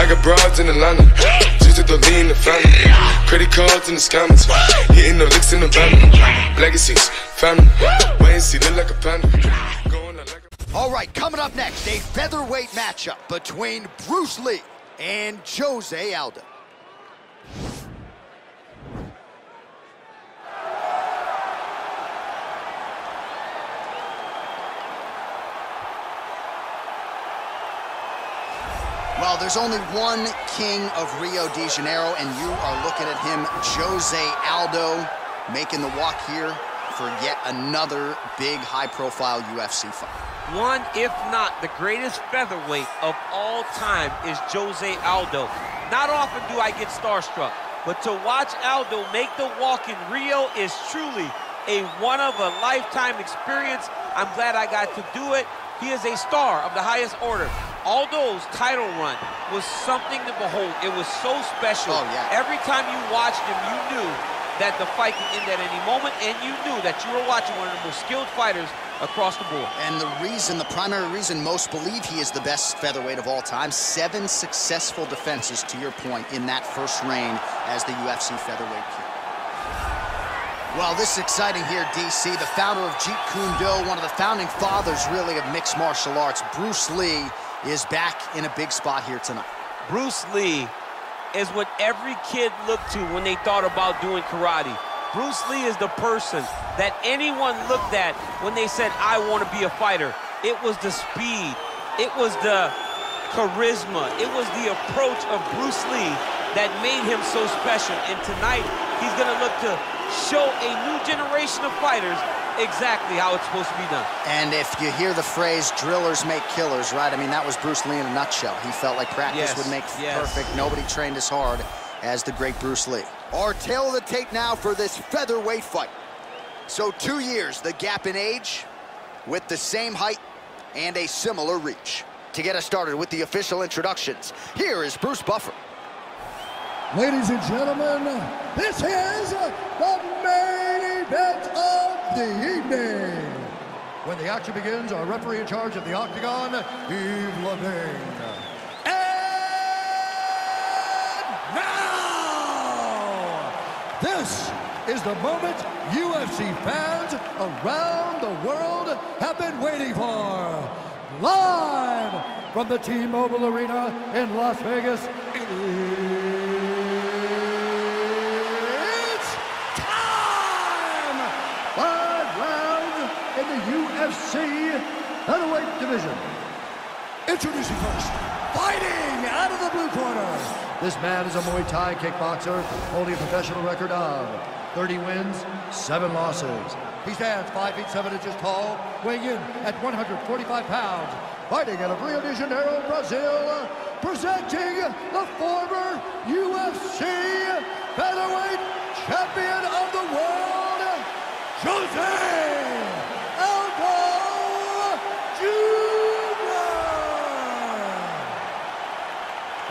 I got broads in Atlanta. Just to the lean the family. Credit cards in the scammers. Hitting the licks in the van. Legacies, family. Wait and see, look like a panda. All right, coming up next, a featherweight matchup between Bruce Lee and Jose Aldo. Well, there's only one king of Rio de Janeiro, and you are looking at him, Jose Aldo, making the walk here for yet another big high-profile UFC fight. One, if not the greatest featherweight of all time, is Jose Aldo. Not often do I get starstruck, but to watch Aldo make the walk in Rio is truly a one-of-a-lifetime experience. I'm glad I got to do it. He is a star of the highest order. Aldo's title run was something to behold. It was so special. Oh, yeah. Every time you watched him, you knew that the fight could end at any moment, and you knew that you were watching one of the most skilled fighters across the board. And the reason, the primary reason most believe he is the best featherweight of all time, seven successful defenses, to your point, in that first reign as the UFC featherweight king. Well, this is exciting here, DC. The founder of Jeet Kune Do, one of the founding fathers, really, of mixed martial arts, Bruce Lee, is back in a big spot here tonight. Bruce Lee is what every kid looked to when they thought about doing karate. Bruce Lee is the person that anyone looked at when they said, I want to be a fighter. It was the speed. It was the charisma. It was the approach of Bruce Lee that made him so special. And tonight, he's going to look to show a new generation of fighters exactly how it's supposed to be done. And if you hear the phrase, drillers make killers, right? I mean, that was Bruce Lee in a nutshell. He felt like practice Yes, would make yes. perfect. Nobody trained as hard as the great Bruce Lee. Our tale of the tape now for this featherweight fight. So two years, the gap in age, with the same height and a similar reach. To get us started with the official introductions, here is Bruce Buffer. Ladies and gentlemen, this is the main event of the evening. When the action begins, our referee in charge of the Octagon, Yves Lavigne. And now, this is the moment UFC fans around the world have been waiting for. Live from the T-Mobile Arena in Las Vegas, it's time! Five rounds in the UFC featherweight division. Introducing first, fighting out of the blue corner. This man is a Muay Thai kickboxer holding a professional record of 30 wins, 7 losses. He stands 5 feet 7 inches tall, weighing in at 145 pounds. Fighting out of Rio de Janeiro, Brazil, presenting the former UFC featherweight champion of the world, Jose Aldo Jr.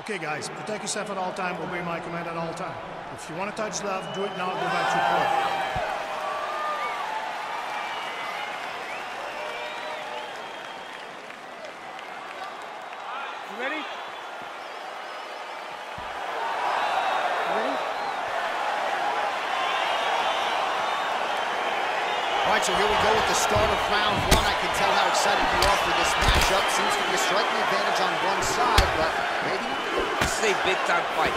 Okay, guys, protect yourself at all time, obey my command at all time. If you want to touch love, do it now, go back to court. Ready? All right, so here we go with the start of round one. I can tell how excited you are for this matchup. Seems to be a striking advantage on one side, is a big-time fight.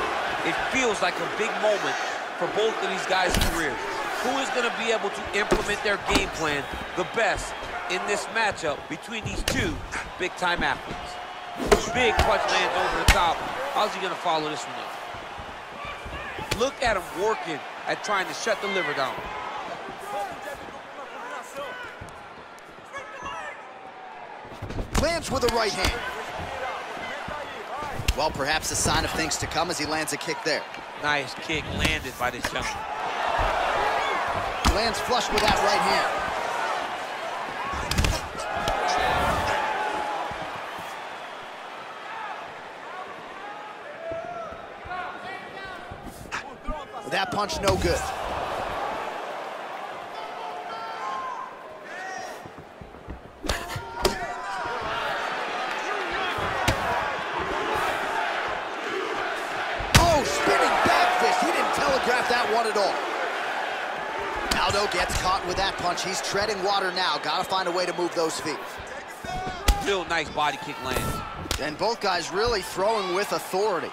It feels like a big moment for both of these guys' careers. Who is going to be able to implement their game plan the best in this matchup between these two big-time athletes? Big punch lands over the top. How's he going to follow this one up? Look at him working at trying to shut the liver down. Lands with a right hand. Well, perhaps a sign of things to come as he lands a kick there. Nice kick landed by this gentleman. Lands flush with that right hand. That punch no good. Gets caught with that punch. He's treading water now. Got to find a way to move those feet. Real nice body kick lands. And both guys really throwing with authority.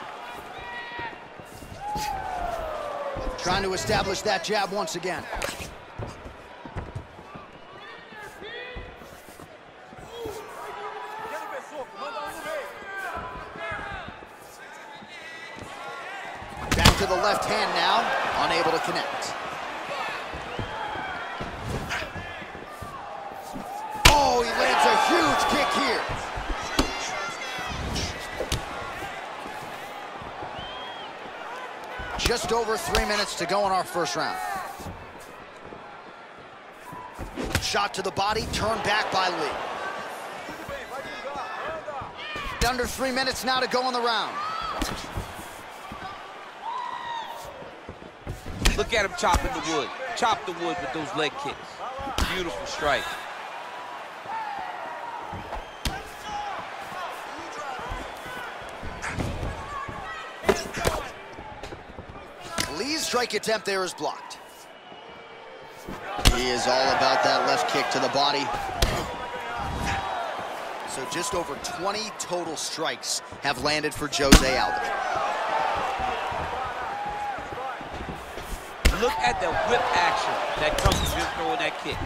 Trying to establish that jab once again. Back to the left hand now, unable to connect. Oh, he lands a huge kick here. Just over three minutes to go in our first round. Shot to the body, turned back by Lee. Under three minutes now to go in the round. Look at him chopping the wood. Chop the wood with those leg kicks. Beautiful strike. Lee's strike attempt there is blocked. He is all about that left kick to the body. So just over 20 total strikes have landed for Jose Aldo. Look at the whip action that comes from him throwing that kick.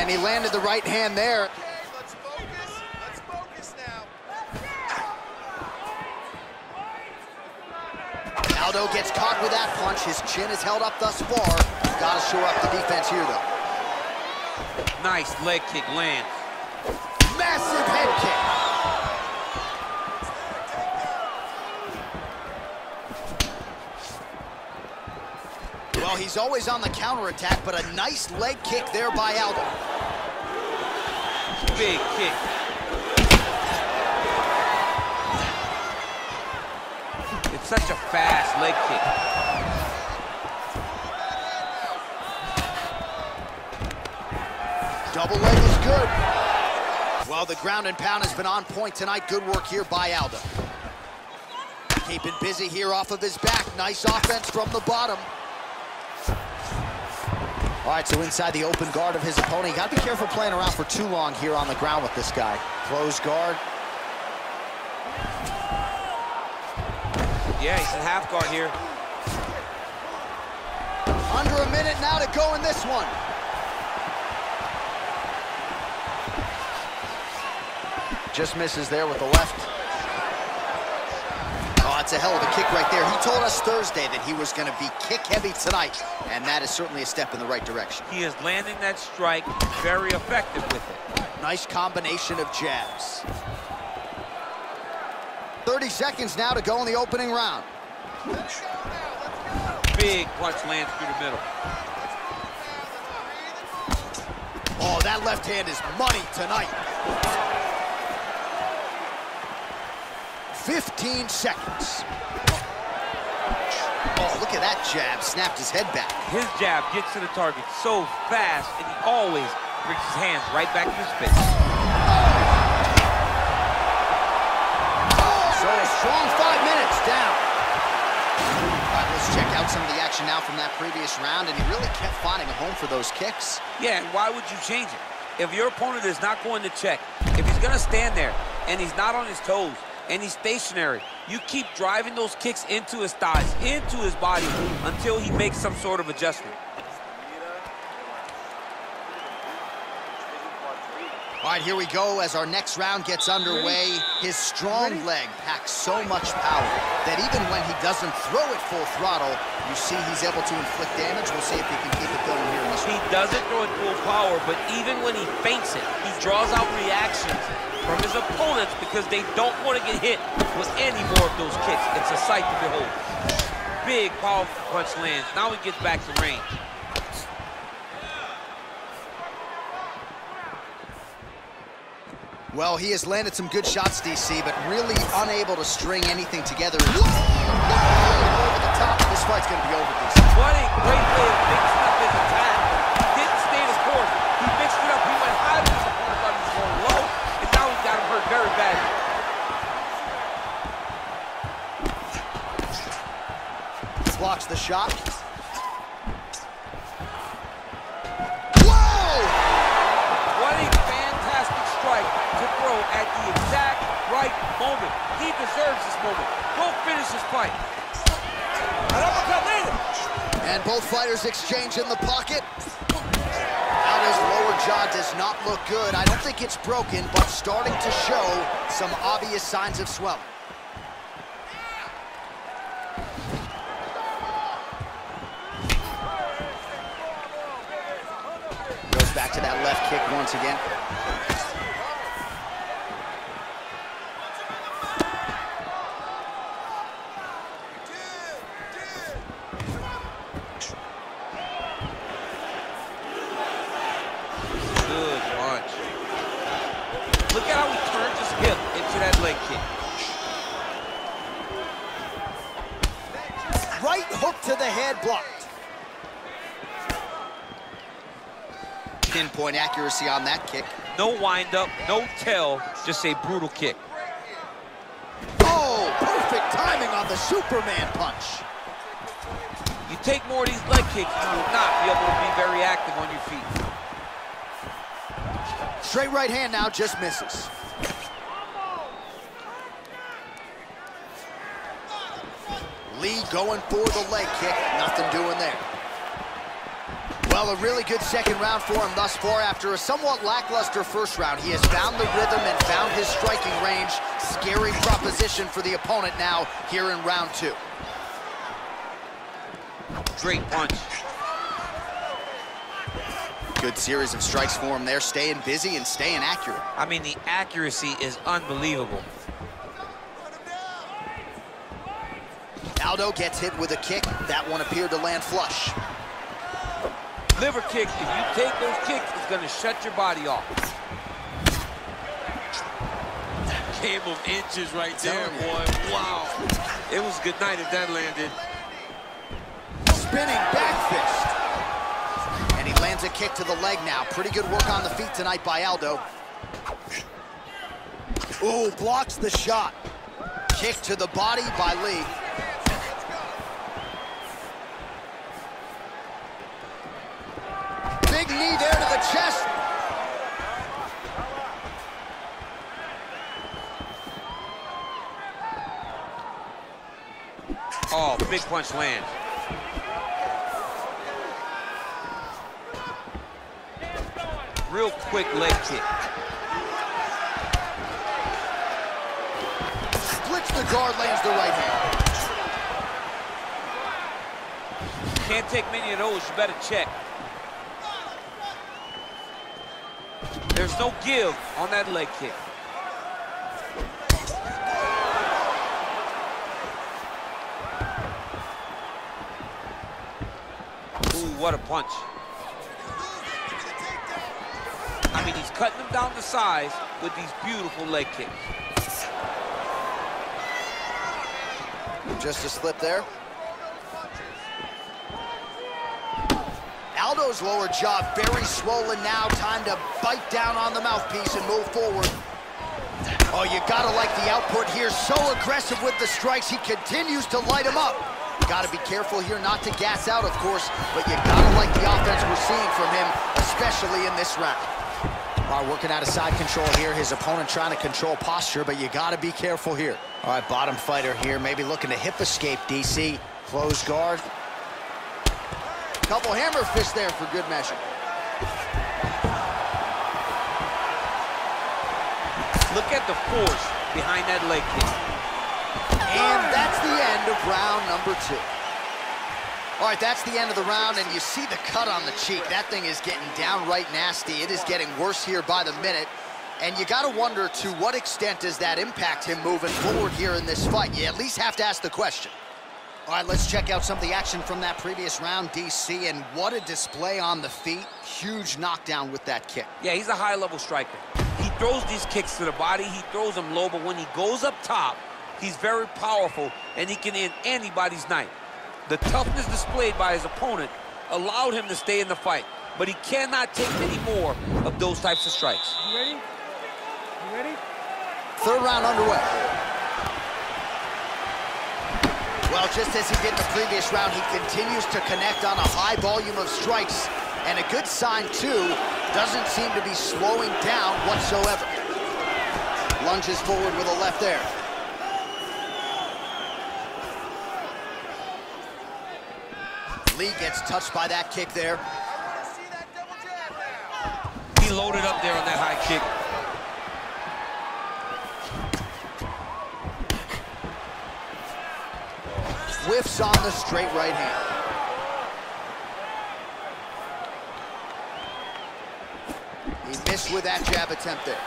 And he landed the right hand there. Let's focus. Let's focus now. Aldo gets caught with that punch. His chin is held up thus far. Got to shore up the defense here, though. Nice leg kick lands. Massive head kick. Well, he's always on the counterattack, but a nice leg kick there by Aldo. Big kick. Such a fast leg kick. Double leg is good. Well, the ground and pound has been on point tonight. Good work here by Aldo. Keeping busy here off of his back. Nice offense from the bottom. All right, so inside the open guard of his opponent. You gotta be careful playing around for too long here on the ground with this guy. Close guard. Yeah, he's in half guard here. Under a minute now to go in this one. Just misses there with the left. Oh, it's a hell of a kick right there. He told us Thursday that he was going to be kick-heavy tonight, and that is certainly a step in the right direction. He is landing that strike very effective with it. Nice combination of jabs. 30 seconds now to go in the opening round. Big punch lands through the middle. Oh, that left hand is money tonight. 15 seconds. Oh, look at that jab. Snapped his head back. His jab gets to the target so fast, and he always brings his hands right back to his face. Strong five minutes down. All right, let's check out some of the action now from that previous round, and he really kept finding a home for those kicks. Yeah, and why would you change it? If your opponent is not going to check, if he's going to stand there and he's not on his toes and he's stationary, you keep driving those kicks into his thighs, into his body until he makes some sort of adjustment. Right, here we go as our next round gets underway. His strong leg packs so much power that even when he doesn't throw it full throttle, you see he's able to inflict damage. We'll see if he can keep it going here in this He one. doesn't throw it full power, but even when he feints it, he draws out reactions from his opponents because they don't want to get hit with any more of those kicks. It's a sight to behold. Big, powerful punch lands. Now he gets back to range. Well, he has landed some good shots, DC, but really unable to string anything together. Whoa! Over the top. This fight's going to be over, DC. What a great way of mixing up his attack. He didn't stay his course. He mixed it up. He went high with his opponent thought he was going low, and now he's got him hurt very badly. Blocks the shot. Moment. He deserves this moment. Go finish his fight. An uppercut later. And both fighters exchange in the pocket. Aldo's lower jaw does not look good. I don't think it's broken, but starting to show some obvious signs of swelling. Goes back to that left kick once again. Good punch. Look at how he turns his hip into that leg kick. Right hook to the head blocked. Pinpoint accuracy on that kick. No windup, no tell, just a brutal kick. Oh, perfect timing on the Superman punch. You take more of these leg kicks, you will not be able to be very active on your feet. Straight right hand now just misses. Lee going for the leg kick. Nothing doing there. Well, a really good second round for him thus far. After a somewhat lackluster first round, he has found the rhythm and found his striking range. Scary proposition for the opponent now here in round two. Great punch. Good series of strikes for him there, staying busy and staying accurate. I mean, the accuracy is unbelievable. Aldo gets hit with a kick. That one appeared to land flush. Liver kick, if you take those kicks, it's gonna shut your body off. Game of inches right there, boy. Wow. It was a good night if that landed. Spinning back fist. And he lands a kick to the leg now. Pretty good work on the feet tonight by Aldo. Ooh, blocks the shot. Kick to the body by Lee. Big knee there to the chest. Oh, big punch lands. Real quick leg kick. Splits the guard, lands the right hand. Can't take many of those, you better check. There's no give on that leg kick. What a punch. I mean, he's cutting them down to size with these beautiful leg kicks. Just a slip there. Aldo's lower jaw very swollen now. Time to bite down on the mouthpiece and move forward. Oh, you gotta like the output here. So aggressive with the strikes. He continues to light him up. Gotta be careful here not to gas out, of course, but you gotta like the offense we're seeing from him, especially in this round. All right, working out of side control here. His opponent trying to control posture, but you gotta be careful here. All right, bottom fighter here, maybe looking to hip escape, DC. Close guard. Couple hammer fists there for good measure. Look at the force behind that leg kick. And that's the end of round number two. All right, that's the end of the round, and you see the cut on the cheek. That thing is getting downright nasty. It is getting worse here by the minute. And you got to wonder to what extent does that impact him moving forward here in this fight? You at least have to ask the question. All right, let's check out some of the action from that previous round, DC, and what a display on the feet. Huge knockdown with that kick. Yeah, he's a high-level striker. He throws these kicks to the body, he throws them low, but when he goes up top, he's very powerful, and he can end anybody's night. The toughness displayed by his opponent allowed him to stay in the fight, but he cannot take any more of those types of strikes. You ready? You ready? Third round underway. Well, just as he did in the previous round, he continues to connect on a high volume of strikes. And a good sign, too, doesn't seem to be slowing down whatsoever. Lunges forward with a left there. Lee gets touched by that kick there. He loaded up there on that high kick. Whiffs on the straight right hand. He missed with that jab attempt there.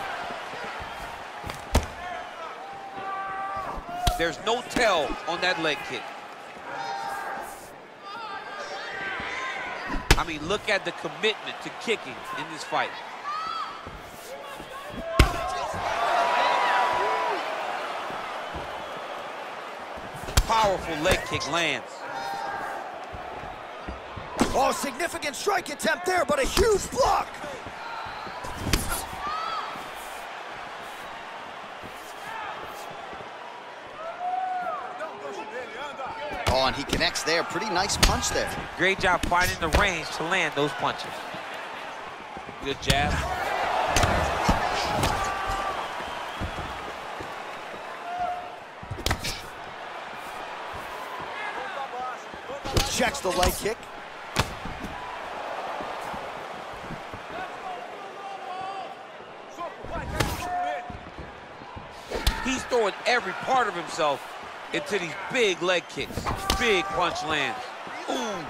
There's no tell on that leg kick. I mean, look at the commitment to kicking in this fight. Powerful leg kick lands. Oh, significant strike attempt there, but a huge block. Oh, and he connects there. Pretty nice punch there. Great job finding the range to land those punches. Good jab. Checks the leg kick. He's throwing every part of himself into these big leg kicks. Big punch lands. Ooh.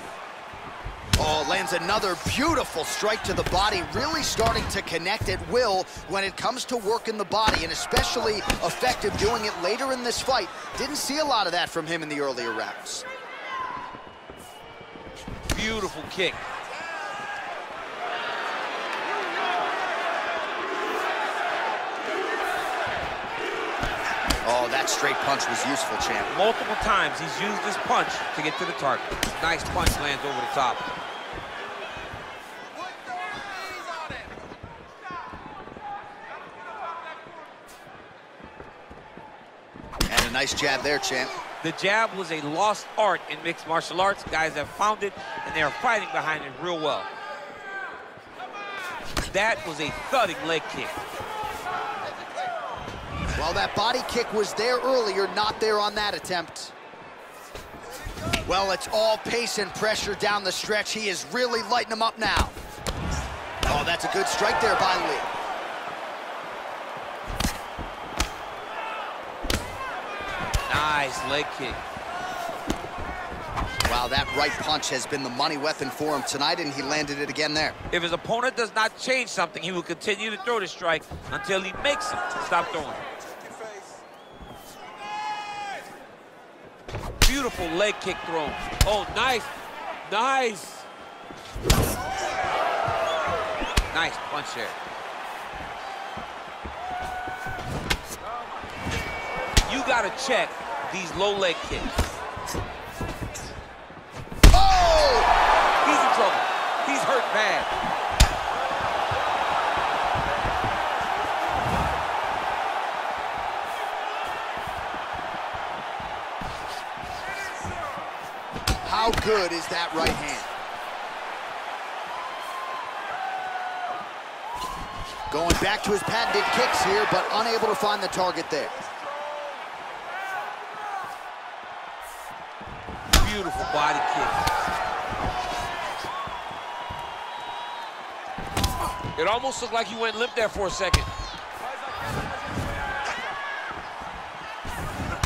Oh, lands another beautiful strike to the body, really starting to connect at will when it comes to working the body, and especially effective doing it later in this fight. Didn't see a lot of that from him in the earlier rounds. Beautiful kick. Oh, that straight punch was useful, champ. Multiple times he's used this punch to get to the target. Nice punch lands over the top. And a nice jab there, champ. The jab was a lost art in mixed martial arts. Guys have found it, and they are fighting behind it real well. That was a thudding leg kick. That body kick was there earlier, not there on that attempt. Well, it's all pace and pressure down the stretch. He is really lighting them up now. Oh, that's a good strike there by Lee. Nice leg kick. Wow, that right punch has been the money weapon for him tonight, and he landed it again there. If his opponent does not change something, he will continue to throw the strike until he makes him stop throwing. Beautiful leg kick thrown. Oh, nice. Nice. Nice punch there. You got to check these low leg kicks. How good is that right hand? Going back to his patented kicks here, but unable to find the target there. Beautiful body kick. It almost looked like he went limp there for a second.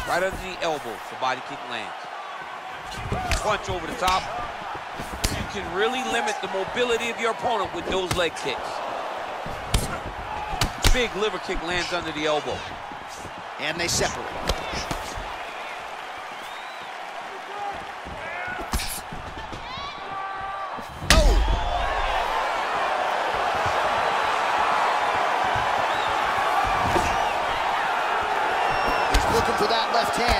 Right under the elbow, the body kick lands. Punch over the top. You can really limit the mobility of your opponent with those leg kicks. Big liver kick lands under the elbow. And they separate. He's looking for that left hand.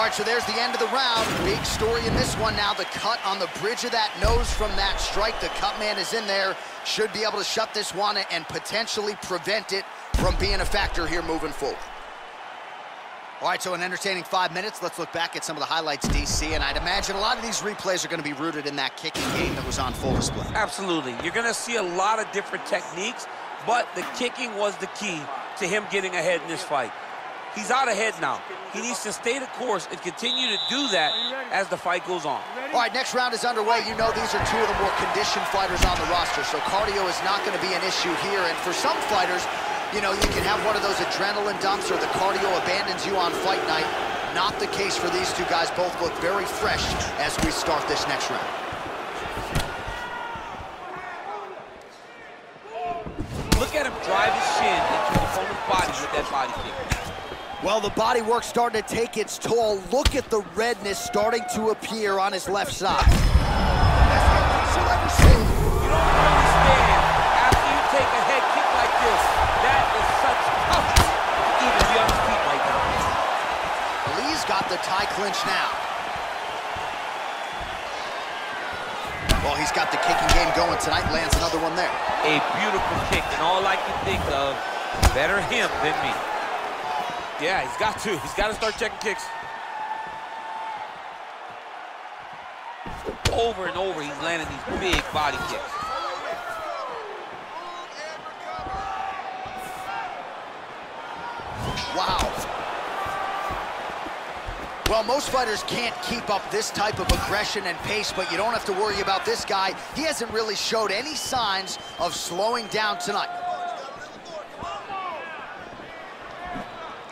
All right, so there's the end of the round. Big story in this one now. The cut on the bridge of that nose from that strike. The cut man is in there. Should be able to shut this one and potentially prevent it from being a factor here moving forward. All right, so an entertaining five minutes. Let's look back at some of the highlights, DC, and I'd imagine a lot of these replays are going to be rooted in that kicking game that was on full display. Absolutely. You're going to see a lot of different techniques, but the kicking was the key to him getting ahead in this fight. He's out ahead now. He needs to stay the course and continue to do that as the fight goes on. All right, next round is underway. You know these are two of the more conditioned fighters on the roster, so cardio is not going to be an issue here. And for some fighters, you know, you can have one of those adrenaline dumps or the cardio abandons you on fight night. Not the case for these two guys. Both look very fresh as we start this next round. Look at him drive his shin into the opponent's body with that body kick. Well, the body work starting to take its toll. Look at the redness starting to appear on his left side. Lee's got the tie clinch now. Well, he's got the kicking game going tonight. Lands another one there. A beautiful kick, and all I can think of, better him than me. Yeah, he's got to. He's got to start checking kicks. Over and over, he's landing these big body kicks. Wow. Well, most fighters can't keep up this type of aggression and pace, but you don't have to worry about this guy. He hasn't really showed any signs of slowing down tonight.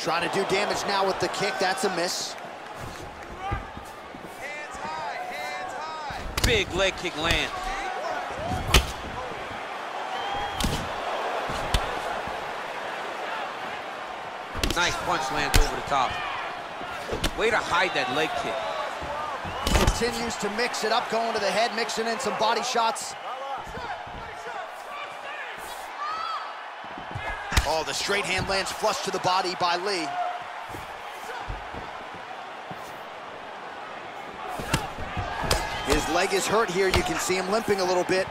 Trying to do damage now with the kick. That's a miss. Hands high, hands high. Big leg kick land. Nice punch lands over the top. Way to hide that leg kick. Continues to mix it up, going to the head, mixing in some body shots. Oh, the straight hand lands flush to the body by Lee. His leg is hurt here. You can see him limping a little bit.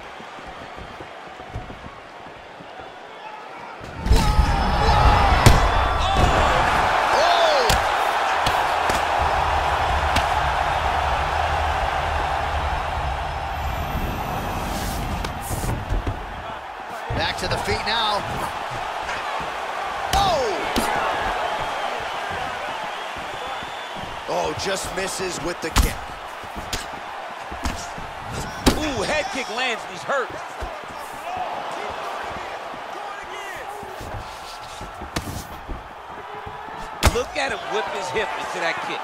Just misses with the kick. Ooh, head kick lands and he's hurt. Look at him whip his hip into that kick.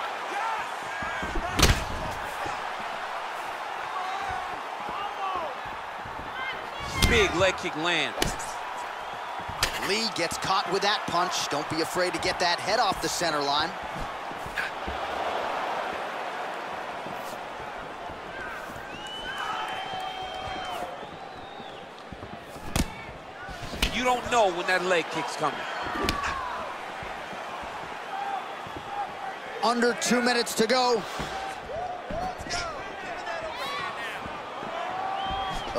big leg kick lands. Lee gets caught with that punch. Don't be afraid to get that head off the center line. You don't know when that leg kick's coming. Under two minutes to go.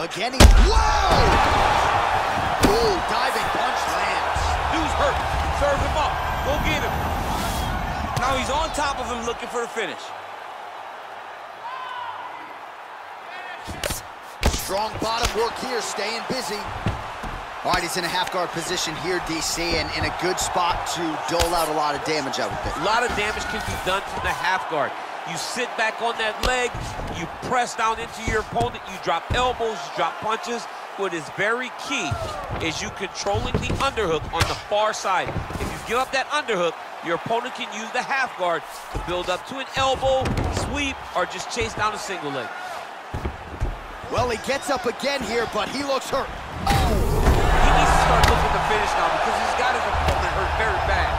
Again, he, whoa! Ooh, diving punch lands. Dude's hurt. Serve him up. Go get him. Now he's on top of him looking for the finish. Strong bottom work here, staying busy. All right, he's in a half guard position here, DC, and in a good spot to dole out a lot of damage, I would think. A lot of damage can be done from the half guard. You sit back on that leg, you press down into your opponent, you drop elbows, you drop punches. What is very key is you controlling the underhook on the far side. If you give up that underhook, your opponent can use the half guard to build up to an elbow, sweep, or just chase down a single leg. Well, he gets up again here, but he looks hurt. Oh! He needs to start looking to finish now because he's got his opponent hurt very bad.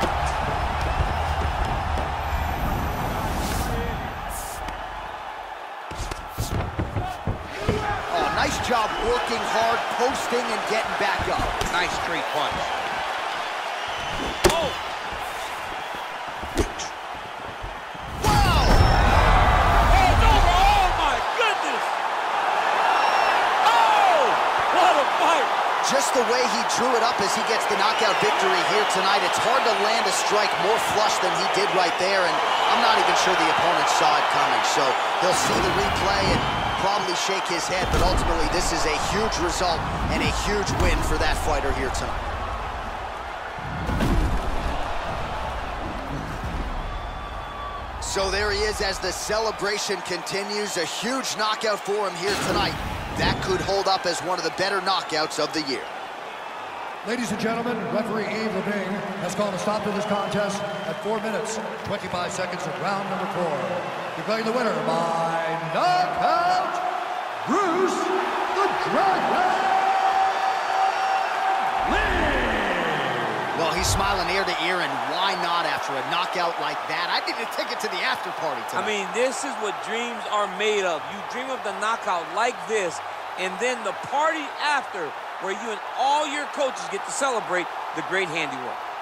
Oh, nice job working hard, posting, and getting back up. Nice straight punch. The way he drew it up as he gets the knockout victory here tonight, it's hard to land a strike more flush than he did right there, and I'm not even sure the opponent saw it coming, so he'll see the replay and probably shake his head, but ultimately this is a huge result and a huge win for that fighter here tonight. So there he is as the celebration continues. A huge knockout for him here tonight. That could hold up as one of the better knockouts of the year. Ladies and gentlemen, referee Yves Lavigne has called a stop to this contest at 4 minutes, 25 seconds of round number 4. Declaring the winner by knockout, Bruce the Dragon Well, he's smiling ear to ear, and why not after a knockout like that? I need to take it to the after party tonight. I mean, this is what dreams are made of. You dream of the knockout like this, and then the party after where you and all your coaches get to celebrate the great handiwork.